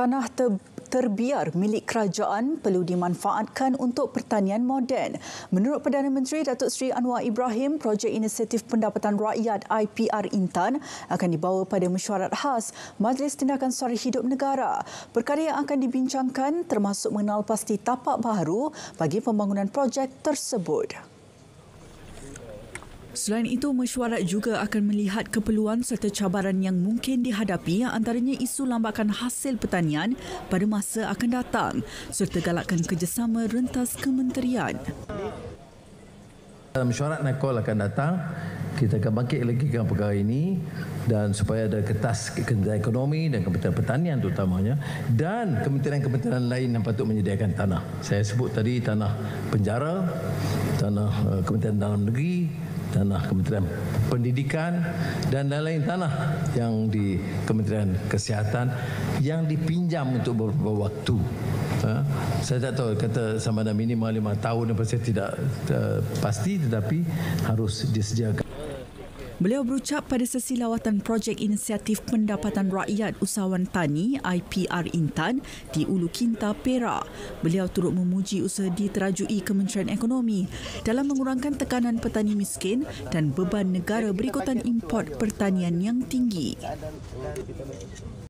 tanah ter- terbiar milik kerajaan perlu dimanfaatkan untuk pertanian moden. Menurut Perdana Menteri Datuk Seri Anwar Ibrahim, projek inisiatif pendapatan rakyat IPR Intan akan dibawa pada mesyuarat khas Majlis Tindakan Suara Hidup Negara. Perkara yang akan dibincangkan termasuk mengenal pasti tapak baru bagi pembangunan projek tersebut. Selain itu, mesyuarat juga akan melihat keperluan serta cabaran yang mungkin dihadapi antaranya isu lambakan hasil pertanian pada masa akan datang serta galakkan kerjasama rentas kementerian. Mesyuarat NACOL akan datang, kita akan bangkit lagi dengan perkara ini dan supaya ada kertas Kementerian Ekonomi dan Kementerian Pertanian terutamanya dan kementerian-kementerian lain yang patut menyediakan tanah. Saya sebut tadi tanah penjara, tanah uh, Kementerian Dalam Negeri, tanah Kementerian Pendidikan dan lain-lain tanah yang di Kementerian Kesihatan yang dipinjam untuk beberapa waktu. Ha? Saya tak tahu kata sama ada minimal lima tahun apa saya tidak uh, pasti tetapi harus disediakan. Beliau berucap pada sesi lawatan projek inisiatif pendapatan rakyat usahawan tani IPR Intan di Ulu Kinta, Perak. Beliau turut memuji usaha diterajui Kementerian Ekonomi dalam mengurangkan tekanan petani miskin dan beban negara berikutan import pertanian yang tinggi.